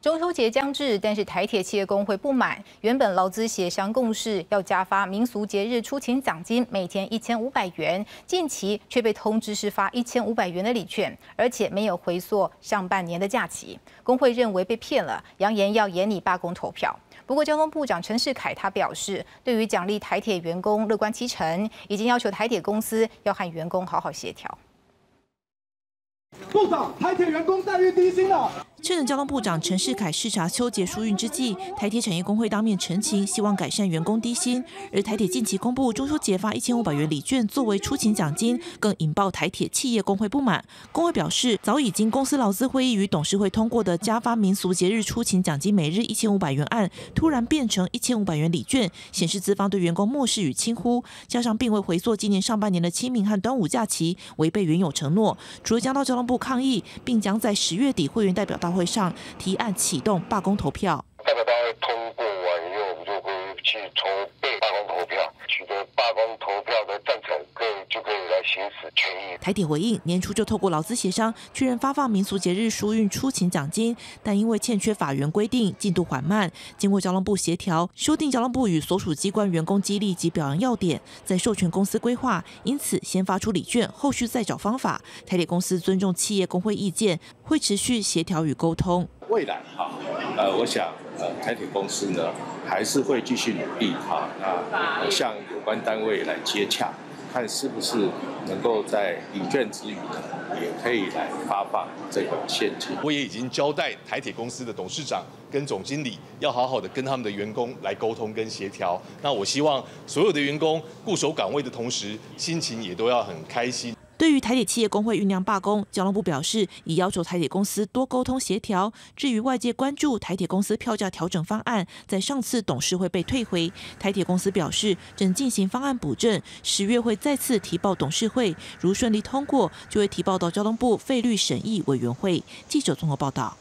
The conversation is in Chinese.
中秋节将至，但是台铁企业工会不满，原本劳资协商共识要加发民俗节日出勤奖金，每天一千五百元，近期却被通知是发一千五百元的礼券，而且没有回溯上半年的假期。工会认为被骗了，扬言要严拟罢工投票。不过交通部长陈世凯他表示，对于奖励台铁员工乐观其成，已经要求台铁公司要和员工好好协调。部长，台铁员工待遇低薪了。趁着交通部长陈世凯视察秋节疏运之际，台铁产业工会当面澄清，希望改善员工低薪。而台铁近期公布中秋节发一千五百元礼券作为出勤奖金，更引爆台铁企业工会不满。工会表示，早已经公司劳资会议与董事会通过的加发民俗节日出勤奖金每日一千五百元案，突然变成一千五百元礼券，显示资方对员工漠视与轻忽。加上并未回溯今年上半年的清明和端午假期，违背原有承诺，除了将到交通部抗议，并将在十月底会员代表大会上提案启动罢工投票。代表大会通过完以后，我们就会去筹备罢工投票，取得罢工投票的，来行使权益。台铁回应，年初就透过劳资协商确认发放民俗节日疏运出勤奖金，但因为欠缺法源规定，进度缓慢。经过交通部协调，修订交通部与所属机关员工激励及表扬要点，在授权公司规划，因此先发出礼券，后续再找方法。台铁公司尊重企业工会意见，会持续协调与沟通。未来哈，呃，我想呃，台铁公司呢还是会继续努力哈，那呃向有关单位来接洽，看是不是能够在礼券之余呢，也可以来发放这个现金。我也已经交代台铁公司的董事长跟总经理，要好好的跟他们的员工来沟通跟协调。那我希望所有的员工固守岗位的同时，心情也都要很开心。对于台铁企业工会酝酿罢工，交通部表示已要求台铁公司多沟通协调。至于外界关注台铁公司票价调整方案，在上次董事会被退回，台铁公司表示正进行方案补正，十月会再次提报董事会，如顺利通过，就会提报到交通部费率审议委员会。记者综合报道。